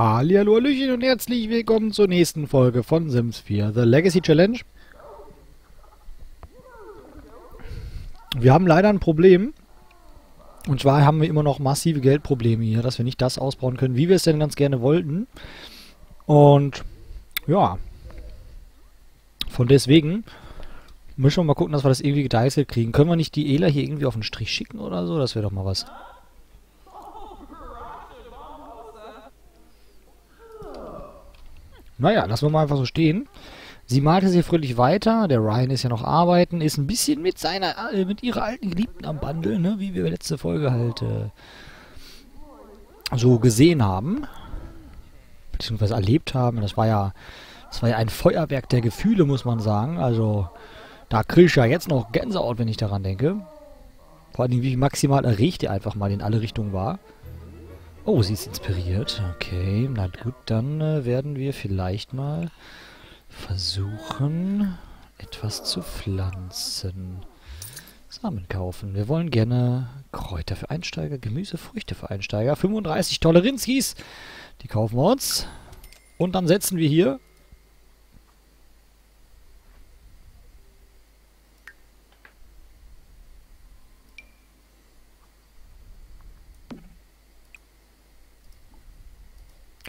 Hallihallo, Hallöchen und herzlich willkommen zur nächsten Folge von Sims 4, The Legacy Challenge. Wir haben leider ein Problem. Und zwar haben wir immer noch massive Geldprobleme hier, dass wir nicht das ausbauen können, wie wir es denn ganz gerne wollten. Und ja, von deswegen müssen wir mal gucken, dass wir das irgendwie gedeichselt kriegen. Können wir nicht die Ela hier irgendwie auf den Strich schicken oder so? Das wäre doch mal was. Naja, lassen wir mal einfach so stehen. Sie malte sehr fröhlich weiter. Der Ryan ist ja noch arbeiten, ist ein bisschen mit seiner, äh, mit ihrer alten Geliebten am Bundle, ne? Wie wir letzte Folge halt äh, so gesehen haben. Beziehungsweise erlebt haben. Das war ja, das war ja ein Feuerwerk der Gefühle, muss man sagen. Also, da kriege ich ja jetzt noch Gänsehaut, wenn ich daran denke. Vor allem, wie maximal erregt er einfach mal in alle Richtungen war. Oh, sie ist inspiriert. Okay, na gut, dann äh, werden wir vielleicht mal versuchen, etwas zu pflanzen. Samen kaufen. Wir wollen gerne Kräuter für Einsteiger, Gemüse, Früchte für Einsteiger. 35 Toleranskis. Die kaufen wir uns. Und dann setzen wir hier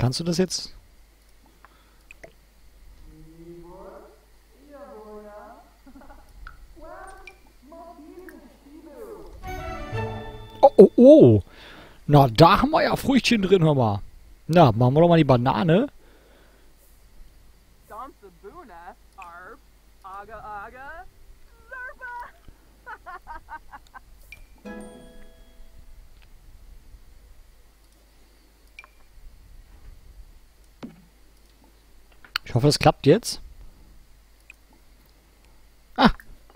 Kannst du das jetzt? Oh, oh, oh. Na, da haben wir ja Früchtchen drin, hör mal. Na, machen wir doch mal die Banane. Ich hoffe, das klappt jetzt. Ah,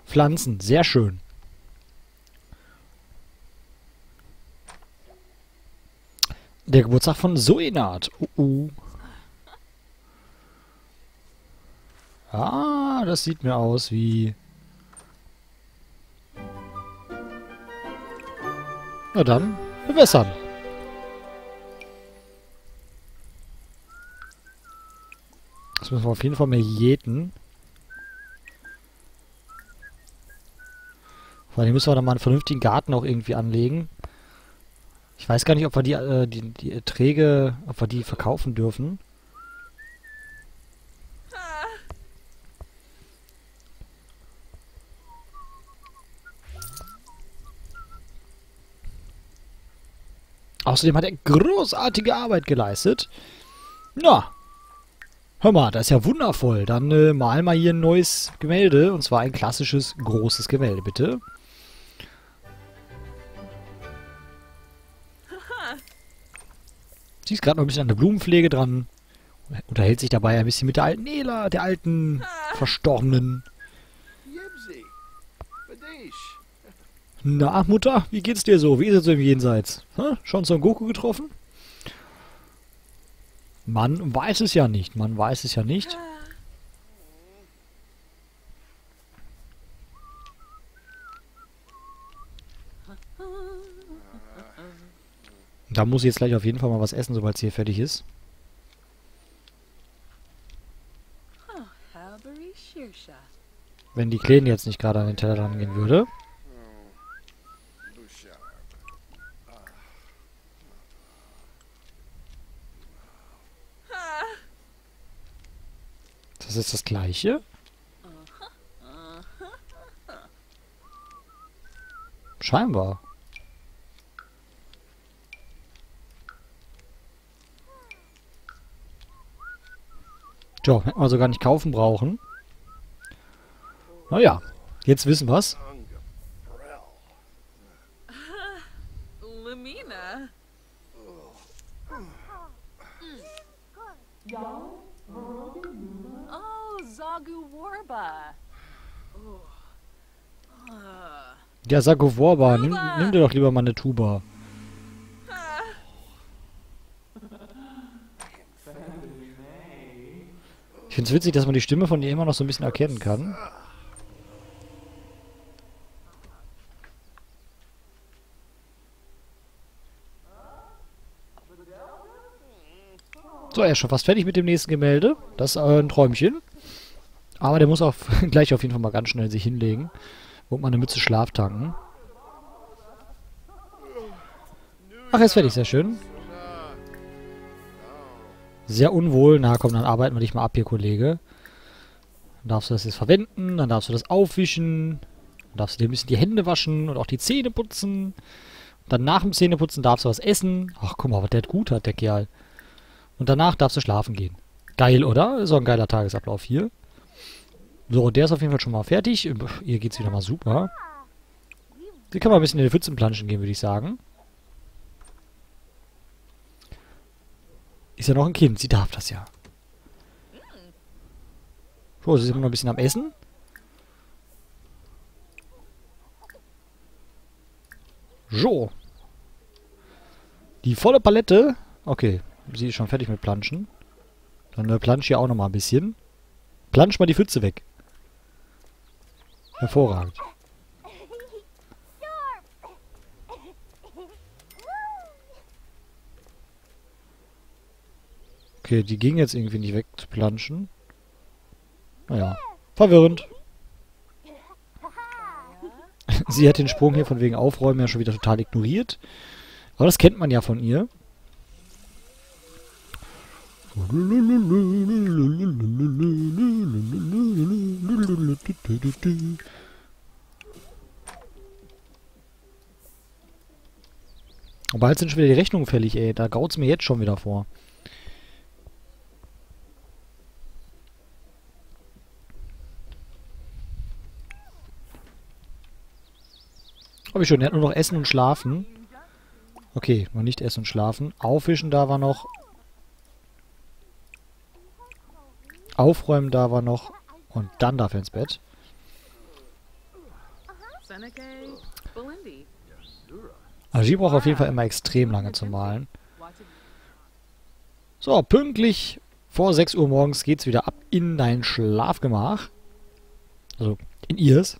Pflanzen. Sehr schön. Der Geburtstag von Zoenat. Uh -uh. Ah, das sieht mir aus wie... Na dann, bewässern. Das müssen wir auf jeden Fall mehr jäten. Vor allem müssen wir dann mal einen vernünftigen Garten auch irgendwie anlegen. Ich weiß gar nicht, ob wir die, äh, die, die Erträge, ob wir die verkaufen dürfen. Außerdem hat er großartige Arbeit geleistet. Na, hör mal, das ist ja wundervoll. Dann äh, mal mal hier ein neues Gemälde. Und zwar ein klassisches, großes Gemälde, bitte. Sie ist gerade noch ein bisschen an der Blumenpflege dran. Unterhält sich dabei ein bisschen mit der alten Ela, der alten Verstorbenen. Na, Mutter, wie geht's dir so? Wie ist es so im Jenseits? Hä? Schon Son Goku getroffen? Man weiß es ja nicht. Man weiß es ja nicht. Da muss ich jetzt gleich auf jeden Fall mal was essen, sobald sie hier fertig ist. Shirsha. Wenn die Kleine jetzt nicht gerade an den Teller rangehen würde. Das ist das gleiche. Scheinbar. Tja, hätten wir sogar nicht kaufen brauchen. Naja, jetzt wissen wir's. Unga. Brell. Oh. Ja, Sagovorba, nimm, nimm dir doch lieber mal eine Tuba. Ich find's witzig, dass man die Stimme von ihr immer noch so ein bisschen erkennen kann. So, er ist schon fast fertig mit dem nächsten Gemälde. Das ist ein Träumchen. Aber der muss auch gleich auf jeden Fall mal ganz schnell sich hinlegen. Und mal eine Mütze Schlaf tanken. Ach, er ist fertig, sehr schön. Sehr unwohl. Na komm, dann arbeiten wir dich mal ab hier, Kollege. Dann darfst du das jetzt verwenden, dann darfst du das aufwischen. Dann darfst du dir ein bisschen die Hände waschen und auch die Zähne putzen. Dann nach dem Zähneputzen darfst du was essen. Ach, guck mal, was der gut hat, der Kerl. Und danach darfst du schlafen gehen. Geil, oder? Ist auch ein geiler Tagesablauf hier. So, der ist auf jeden Fall schon mal fertig. Ihr geht's wieder mal super. Sie kann mal ein bisschen in die Pfützenplanschen gehen, würde ich sagen. Ist ja noch ein Kind, sie darf das ja. So, sie ist immer noch ein bisschen am Essen. So. Die volle Palette. Okay, sie ist schon fertig mit Planschen. Dann äh, plansch hier auch noch mal ein bisschen. Plansch mal die Pfütze weg. Hervorragend. Okay, die ging jetzt irgendwie nicht weg zu planschen. Naja, verwirrend. Sie hat den Sprung hier von wegen Aufräumen ja schon wieder total ignoriert. Aber das kennt man ja von ihr. Und bald sind schon wieder die Rechnungen fällig, ey. Da graut's mir jetzt schon wieder vor. Hab ich schon, er hat nur noch Essen und Schlafen. Okay, noch nicht Essen und Schlafen. Aufwischen, da war noch. Aufräumen, da war noch. Und dann darf er ins Bett. Also die braucht auf jeden Fall immer extrem lange zu malen. So, pünktlich vor 6 Uhr morgens geht's wieder ab in dein Schlafgemach. Also in ihrs.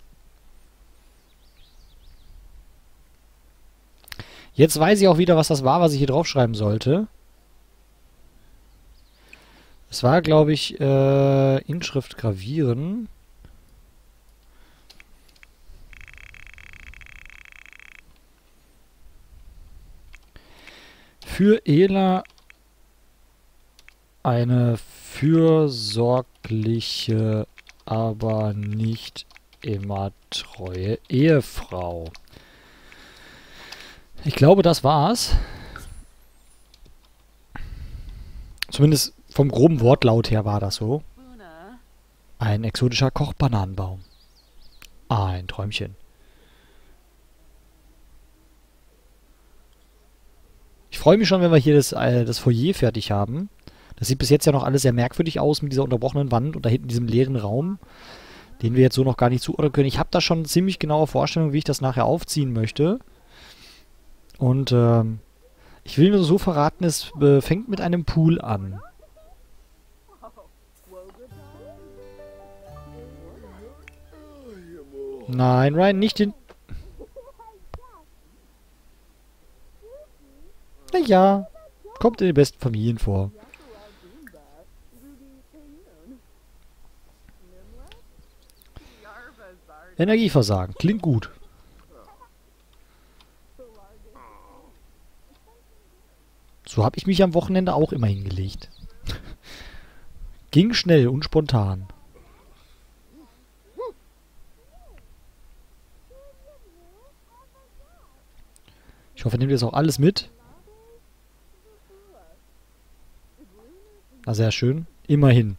Jetzt weiß ich auch wieder, was das war, was ich hier draufschreiben sollte. Es war, glaube ich, äh, Inschrift gravieren. Für Ela eine fürsorgliche, aber nicht immer treue Ehefrau. Ich glaube, das war's. Zumindest vom groben Wortlaut her war das so. Ein exotischer Kochbananenbaum. Ein Träumchen. Ich freue mich schon, wenn wir hier das, äh, das Foyer fertig haben. Das sieht bis jetzt ja noch alles sehr merkwürdig aus mit dieser unterbrochenen Wand und da hinten diesem leeren Raum, den wir jetzt so noch gar nicht zuordnen können. Ich habe da schon ziemlich genaue Vorstellung, wie ich das nachher aufziehen möchte. Und ähm, ich will nur so verraten, es äh, fängt mit einem Pool an. Nein, Ryan, nicht den... Na ja, kommt in den besten Familien vor. Energieversagen, klingt gut. So habe ich mich am Wochenende auch immer hingelegt. Ging schnell und spontan. Ich hoffe, nehmt ihr das auch alles mit. Na, sehr schön. Immerhin.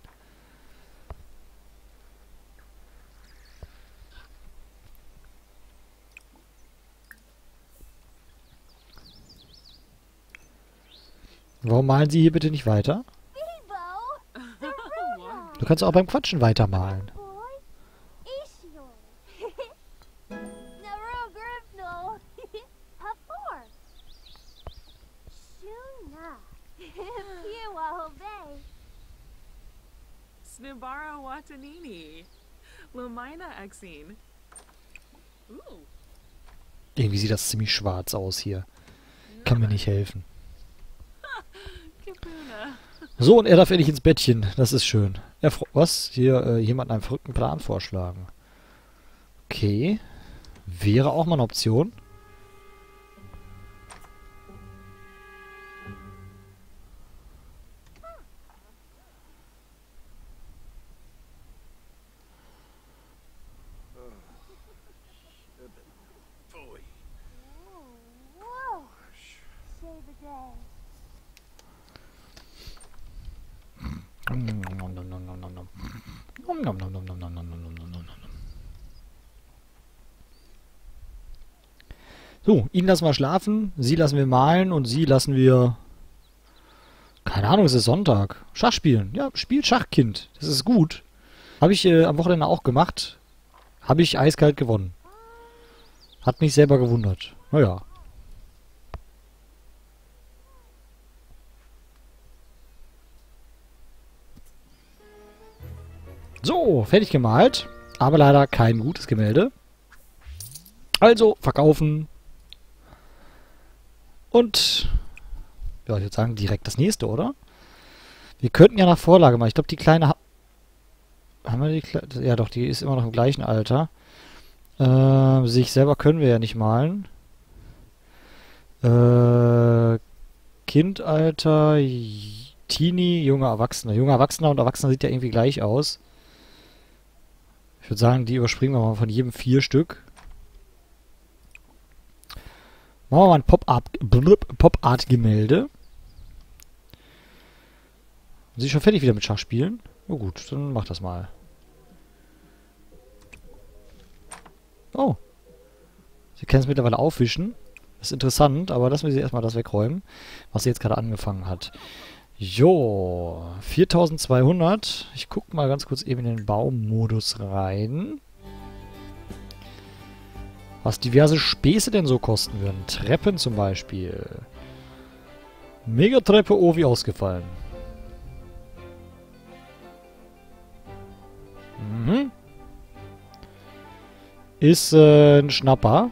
Warum malen Sie hier bitte nicht weiter? Du kannst auch beim Quatschen weitermalen. Irgendwie sieht das ziemlich schwarz aus hier. Kann mir nicht helfen. So, und er darf endlich ins Bettchen. Das ist schön. Er was? Hier äh, jemand einen verrückten Plan vorschlagen. Okay. Wäre auch mal eine Option. Nom. So, ihn lassen wir schlafen, sie lassen wir malen und sie lassen wir... Keine Ahnung, es ist Sonntag. Schach spielen. Ja, spielt Schachkind. Das ist gut. Habe ich äh, am Wochenende auch gemacht. Habe ich eiskalt gewonnen. Hat mich selber gewundert. Naja. So, fertig gemalt. Aber leider kein gutes Gemälde. Also, verkaufen. Und, ja, ich würde sagen, direkt das nächste, oder? Wir könnten ja nach Vorlage machen. Ich glaube, die kleine... Ha haben wir die Kle Ja, doch, die ist immer noch im gleichen Alter. Äh, sich selber können wir ja nicht malen. Äh, Kindalter, J- Teenie, junger Erwachsener. Junger Erwachsener und Erwachsener sieht ja irgendwie gleich aus. Ich würde sagen, die überspringen wir mal von jedem vier Stück. Machen wir mal ein Pop-Art- blub, Pop-Art-Gemälde. Sie schon fertig wieder mit Schachspielen? Na gut, dann mach das mal. Oh. Sie kann es mittlerweile aufwischen. Ist interessant, aber lassen wir sie erstmal das wegräumen, was sie jetzt gerade angefangen hat. Jo, 4200. Ich gucke mal ganz kurz eben in den Baumodus rein. Was diverse Späße denn so kosten würden. Treppen zum Beispiel. Megatreppe, oh wie ausgefallen. Mhm. Ist äh, ein Schnapper.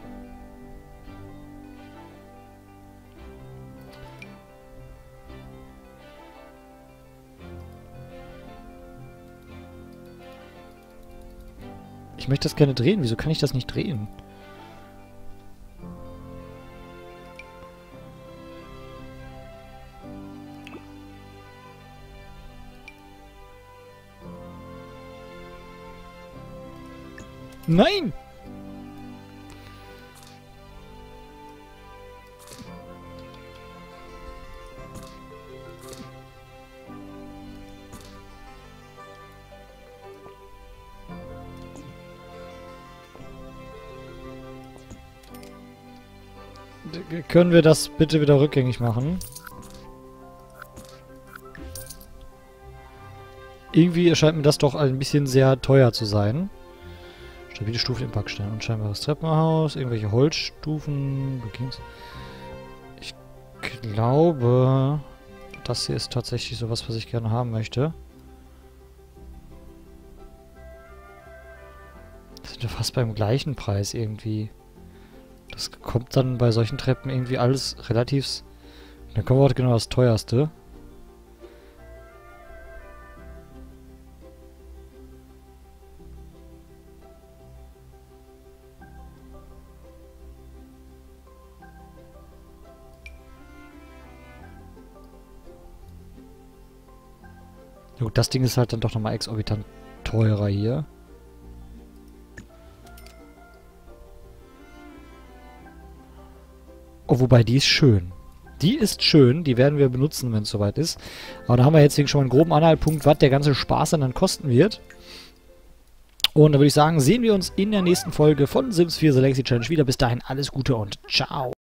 Ich möchte das gerne drehen. Wieso kann ich das nicht drehen? Nein! Können wir das bitte wieder rückgängig machen? Irgendwie erscheint mir das doch ein bisschen sehr teuer zu sein. Stabile Stufe im Backstein. Unscheinbares Treppenhaus. Irgendwelche Holzstufen. Begins. Ich glaube, das hier ist tatsächlich sowas, was ich gerne haben möchte. Das sind wir fast beim gleichen Preis irgendwie. Das kommt dann bei solchen Treppen irgendwie alles relativ... Dann kommen wir auch genau das teuerste. Gut, das Ding ist halt dann doch nochmal exorbitant teurer hier. Oh, wobei, die ist schön. Die ist schön, die werden wir benutzen, wenn es soweit ist. Aber da haben wir jetzt schon mal einen groben Anhaltspunkt, was der ganze Spaß dann, kosten wird. Und da würde ich sagen, sehen wir uns in der nächsten Folge von Sims 4 The Legacy Challenge wieder. Bis dahin alles Gute und ciao.